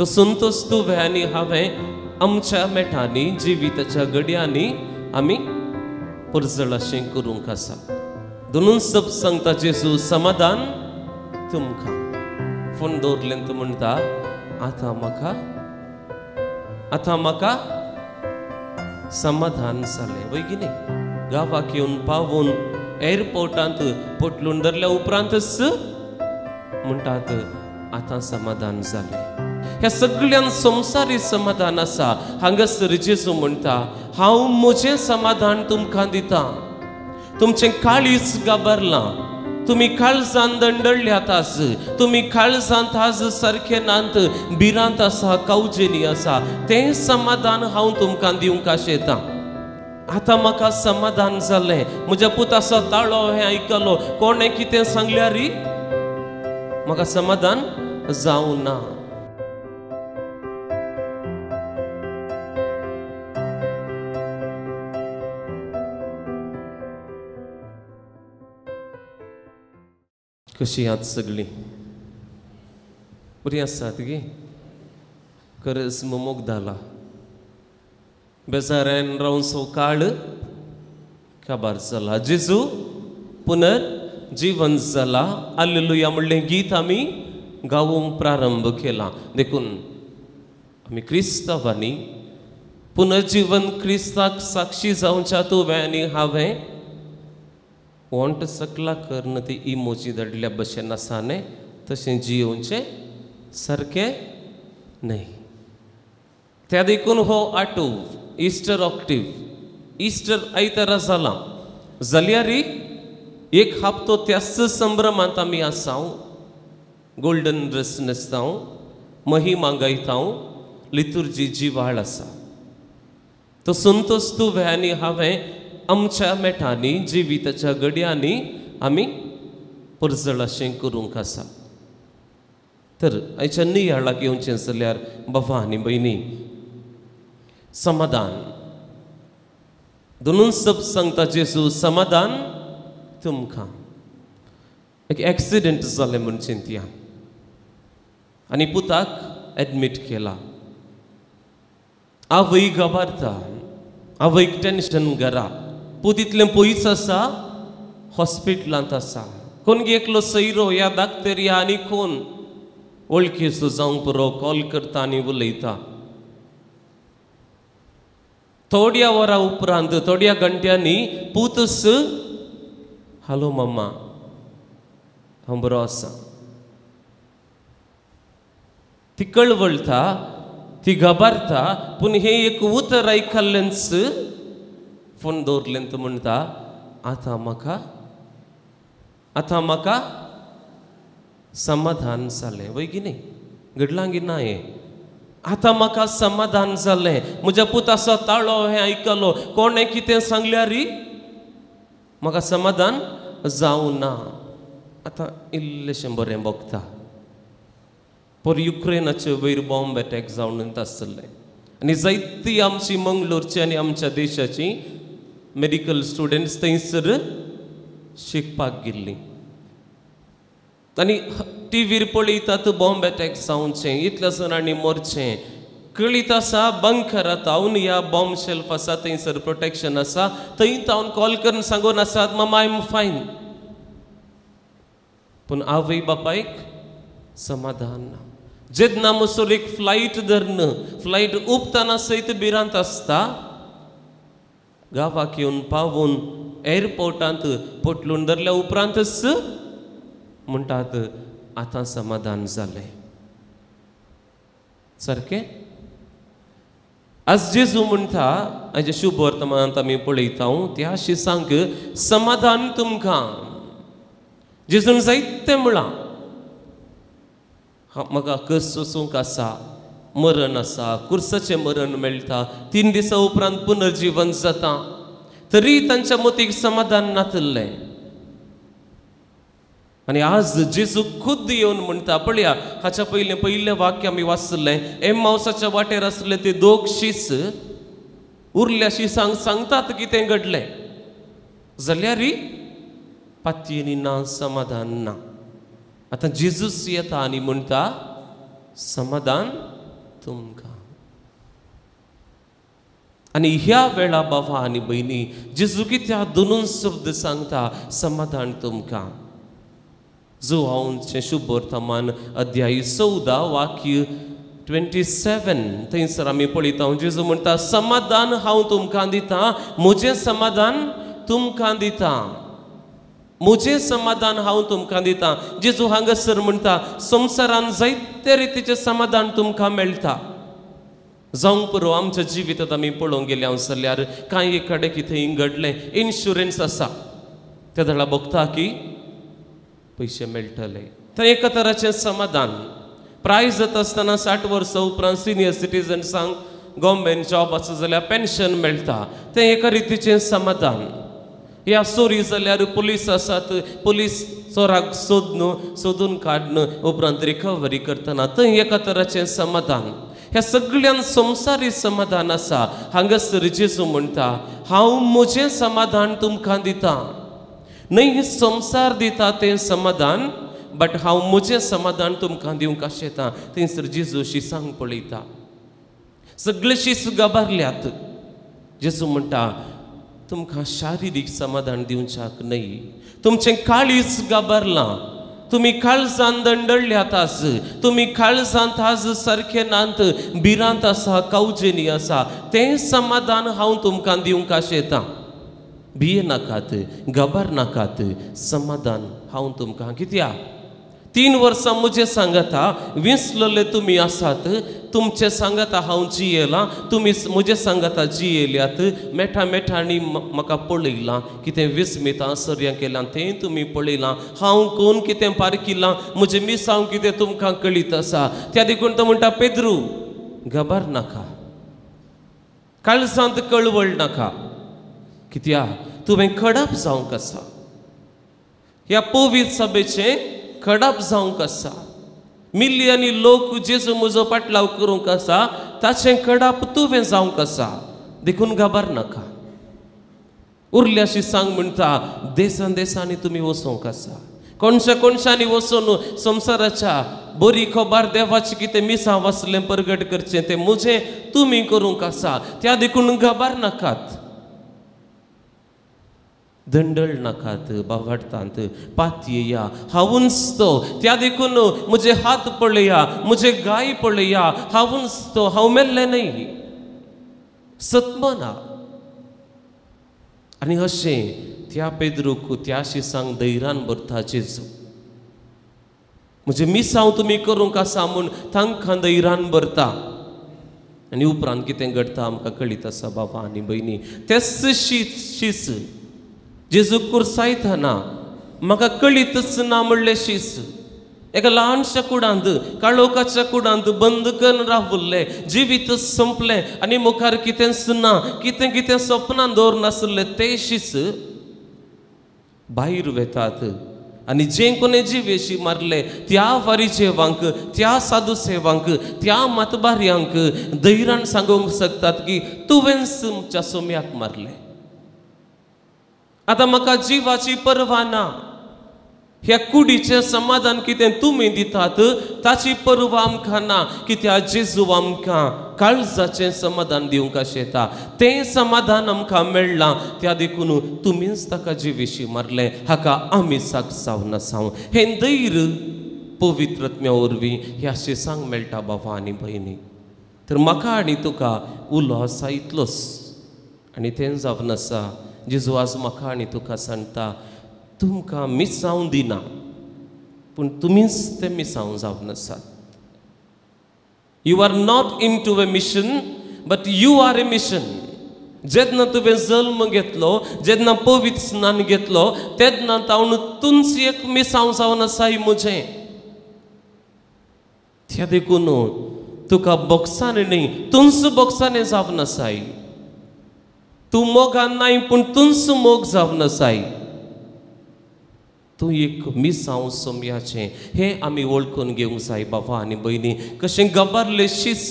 तो संतोष तू आनी हांवें आमच्या मेठांनी जिविताच्या गड्यांनी आमी परजळ अशें करूंक आसा दोनूच सब सांगता जेजू समाधान तुमकां. फोन दवरलें तूं म्हणटा आतां म्हाका आतां म्हाका समाधान जालें वैगिनी गांवाक येवन पावून एअरपोर्टांत पोटलून धरल्या उपरांतच म्हणटात आतां समाधान जालें ह्या सगळ्यान संवसारी समाधान आसा हांगासर जेजू म्हणटा हांव म्हजें समाधान तुमकां दितां. तुमचें काळीज गाबरलां. तुम्ही काळजान दंडळल्यात आज तुम्ही काळजांत आज सारखे नांत बिरांत आसा कावजेनी आसा तें समाधान हांव तुमकां दिवंक आशेतां आतां म्हाका समाधान जालें. म्हज्या पुताचो ताळो हें आयकलो कोणें कितें सांगल्यार म्हाका समाधान जावं ना कशी आहात सगळीं? बरी आसात गे. खरंच मोमोग धाला बेजाऱ्यान रावन सवकाळ काबार जाला जेजू पुनर जीवन जाला आल्लुया म्हणलें गीत आमी गावूंक प्रारंभ केला. देखून आमी क्रिस्तांवांनी पुनर्जीवन क्रिस्ताक साक्षी जावच्या तुवें आनी हांवें वॉन्ट सकला कर्ण ती इमोजी दडल्या भशेन आसाने तशें जियोवचें सारकें न्हय त्या देखून हो आटो इस्टर ऑक्टिव इस्टर आयतारा जाला जाल्यार एक हप्तो त्याच संभ्रमांत आमी आसाव गोल्डन ड्रेस न्हेसताव महिमा गायताव लितुर्जी जिवाळ आसा तो संतोष तुवें आनी हांवें आमच्या मेठांनी जिविताच्या गड्यांनी आमी परजळ अशें करूंक आसा तर आयच्या नियाळाक येवचें जाल्यार बाबा आनी भयणी समाधान. दोनूच सब सांगता जेजू समाधान तुमकां एक एक्सिडेंट जालें म्हूण चिंतया. आनी पुताक एडमीट केला. आवय गबारता आवयक टेन्शन घरा. पूत इतलें पयस आसा हॉस्पिटलांत आसा. कोण एकलो सैरो या दाक्तर या आनी कोण? वळखीचो जावंक पुरो कॉल करता आनी उलयता. थोड्या वरां उपरांत थोड्या घंट्यांनी पुतस हॅलो मम्मा. हांव बरो आसा. ती कळवळटा ती घाबरता पूण हे एक उतर आयकल्लेंच फोन दवरलें तूं म्हणटा आतां म्हाका आतां म्हाका समाधान जालें वय की न्ही? घडलां ना हें आतां म्हाका समाधान जालें म्हज्या पुताचो ताळो हें आयकलो कोणें कितें सांगल्यारी? म्हाका समाधान जावं ना। आतां इल्लेशें बरें भोगता पर युक्रेनाचे वयर बॉम्ब अटॅक जावन आसतलें आनी जायतीं आमची मंगलोरची आनी आमच्या देशाची मेडिकल स्टुडंट्स थंयसर शिकपाक गेल्लीं आनी टी पळयतात बॉम्ब अटॅक जावचें इतल्या आनी मरचें कळीत आसा बंकर तावन ह्या बॉम्ब शेल्फ आसा थंयसर प्रोटेक्शन आसा थंय तावन कॉल करून सांगून आसात मम आय एम फायन पूण आवय बापायक समाधान ना जेन्ना मसूर एक फ्लायट धरन फ्लायट उपतना सयत भिरांत आसता गावाक येवन पावून एअरपोर्टांत पोटलून धरल्या उपरांतच म्हणटात आतां समाधान जालें सारकें आज जेजू म्हणटा हाजे शुभ वर्तमानांत आमी पळयता त्या शिसांक समाधान तुमकां जेजून जायतें म्हळां म्हाका कस सोसूंक आसा मरण आसा कुर्साचें मरण मेळटा तीन दिसा उपरांत पुनर्जीवन जाता. तरी तांच्या मतीक समाधान नातल्लें आनी आज जेजू खुद्द येवन म्हणटा पळया हाच्या पयलें पयलें वाक्य आमी वाचलें एम मावसाच्या वाटेर आसले ते दोग शीस उरल्या शिसांक सांगतात कितें घडलें जाल्यार पातयेनी ना समाधान ना. आतां जेजूस येता आनी म्हणटा समाधान तुमकां. आणि ह्या वेळा बाबा आणि बहिणी जेजू त्या दोनूच शब्द सांगता समाधान तुमकां. जो हांवचे शुभ वर्तमान अध्याय चौदा वाक्य ट्वेंटी सेवन थंयसर आमी पळयता. जेजू म्हणटा समाधान हांव तुमकां दितां म्हजें समाधान तुमकां दितां. म्हजें समाधान हांव तुमकां दितां। जेजू हांगासर म्हणटा संवसारान जायते रितीचें समाधान तुमकां मेळटा जावंक पुरो आमच्या जिवितांत आमी पळोवंक गेले हांव सरल्यार कांय एक कडेन कितें घडलें इन्शुरन्स आसा त्या धडा बघता की पयशे मेळटले थंय एका तराचें समाधान। प्रायज जाता आसतना साठ वर्सां उपरांत सिनियर सिटिजन्सांक गव्हर्मेंट जॉब आसा जाल्यार पेन्शन मेळटा तें एका रितीचें समाधान। या सोरी जाल्यार पुलीस आसात पुलीस चोराक सोदन सोदून काडन उपरांत रिकवरी करतना थंय एका तराचें समाधान. ह्या सगळ्यान संवसारी समाधान आसा हांगासर जेजू म्हणटा हांव म्हजें समाधान तुमकां दितां. न्हय संसार दिता तें समाधान बट हांव म्हजें समाधान तुमकां दिवंक आशेता थंयसर जेजू शिसांक पळयता. सगळे शिस गाबारल्यात जेजू म्हणटा तुमकां शारिरीक समाधान दिवच्याक न्हय. तुमचें काळीज गाबारलां तुम्ही काळजान दंडळल्यात आज तुम्ही काळजांत आज सारखे नांत भिरांत आसा कावजेनी आसा. तें समाधान हांव तुमकां दिवंक आशेतां भिये नाकात गबार नाकात समाधान हांव तुमकां कित्याक तीन वर्सां म्हजे सांगाता विसलले तुमी आसात तुमचे सांगता हांव जियेलां तुमी म्हजे सांगाता जियेल्यात मेठा मेठांनी म्हाका पळयलां कितें विस्मितां सर्यां केलां तें तुमी पळयलां हांव कोण कितें पारकिलां म्हजें मिसांव कितें तुमकां कळीत आसा. त्या देखून तो म्हणटा पेद्रू गबार नाका. काळसांत कळवळ नाका. कित्या तुवें खडप जावंक आसा. ह्या पोवीत सभेचें खडप जावंक आसा. मिलियनी लोक जेजू म्हजो पाटलाव करूंक आसा ताचें कडप तुवें जावंक आसा. देखून घाबर नाका. उरल्याशी सांग म्हणटा देसान देसांनी तुमी वचोंक आसा. कोणशा कोणशांनी वचून संवसाराच्या बरी खबर देवाची कितें मिसां वाचलें परगट करचें तें म्हजें तुमी करूंक आसा. त्या देखून घाबर नाकात. दंडल नाकात बावडतांत पातयेया हावुंस्तो तो त्या देखून म्हजे हात पळया म्हजे गाय पळया हावुंस्तो तो हांव मेल्लें न्हय सत्म ना आनी अशें त्या पेद्रूक त्या शिसांक दैरान भरता जेजू म्हजे मिसांव तुमी करूंक आसा म्हूण तांकां दैरान भरता आनी उपरांत कितें घडटा आमकां कळीत आसा बाबा आनी भयणी तेच शीस शीस. जेजू कुर्सायतना म्हाका कळीतच ना म्हणलें शीस एका ल्हानशा कुडांत काळोखाच्या कुडांत बंद करून रावल्ले जिवीत संपलें आनी मुखार कितेंच ना कितें कितें सपनान दवरनासलें तें शीस भायर वेतात आनी जे कोणे जिवेशी मारले त्या वारी जेवांक त्या साधू सेवांक त्या मतबाऱ्यांक धैर्यान सांगूंक शकतात की तुवेंच तुमच्या सोम्याक मारले आता म्हाका जिवाची पर्वा ना. ह्या कुडीचें समाधान कितें तुमी दितात? ताची पर्वा आमकां ना कित्याक जेजू आमकां काळजाचें समाधान दिवंक आशेता तें समाधान आमकां मेळ्ळां त्या देखून तुमीच ताका जिवेशी मारलें हाका आमी साक जावन हें धैर्य पवित्रत्म्या वरवीं ह्या सांग मेळटा बाबा आनी भयणी तर म्हाका आनी तुका उलो आसा इतलोच आनी तें जावन आसा जेजू आज म्हाका आनी तुका सांगता तुमकां मिसांव दिना. पूण तुमीच ते मिसांव जावन आसात you are not into a mission but you are a mission जेन्ना तुवें जल्म घेतलो जेन्ना पवित्र स्नान घेतलो तेन्ना तावन तुंच एक मिसांव जावन आसा म्हजें त्या देखून तुका बॉक्सांनी न्ही तुंच बॉक्सांनी जावन आसा तूं मोगान नाय पूण तुंच मोग जावन आसाय तूं एक मिसांव सोमयाचें हें आमी वळखून घेवंक जाय बाबा आनी भयणी कशें गबारले शीस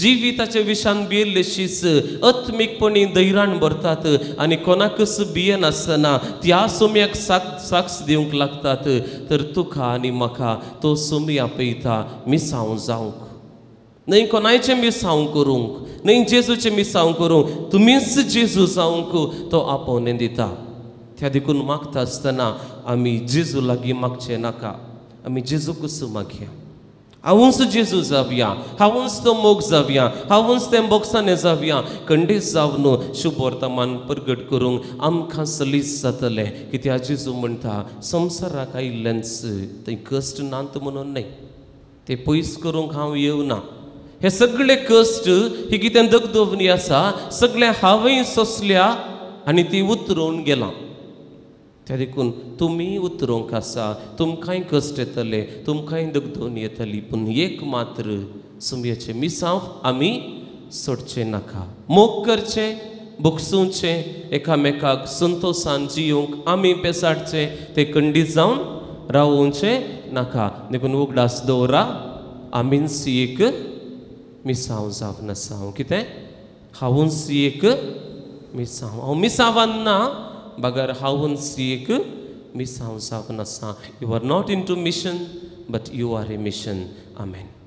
जिविताच्या विशान भियेल्ले शीस अत्मीकपणी धैर्यान भरतात आनी कोणाकच भियेन आसतना त्या सोम्याक साक साक्ष दिवंक लागतात. तर तुका आनी म्हाका तो सोमी आपयता मिसांव जावंक न्हय कोणायचें मिसांव करूंक न्हय जेजूचें मिसांव करूंक तुमीच जेजू जावंक तो आपोवणें दिता त्या देखून मागता आसतना आमी जेजू लागीं मागचें नाका आमी जेजूकूच मागया हांवूच जेजू जावया हांवूच तो मोग जावया हांवूच तें बोक्साने जावया खंडीत जावन शुभ वर्तमान प्रगट करूंक आमकां सलीस जातलें कित्या जेजू म्हणटा संवसाराक आयिल्ल्यांच थंय कश्ट नात म्हणून न्हय ते पयस करूंक हांव येवना हे सगळे कश्ट ही कितें दगदवनी आसा सगळें हांवें सोंसल्या आनी ती उतरून गेलां. त्या देखून तुमी उतरूंक आसा तुमकांय कश्ट येतले तुमकांय दगदोन येतली पूण एक मात्र सुमयेचे मिसांव आमी सोडचें नाका. मोग करचें भोगसूचें एकामेकाक संतोशान जियोंक आमी पेसाडचें ते खंडीत जावन रावोवचें नाका. देखून उगडास दवरा आमीन एक misavzavna saun kite havun siyek misav au misavanna bagar havun siyek misavzavna sa you are not into mission but you are a mission. Amen.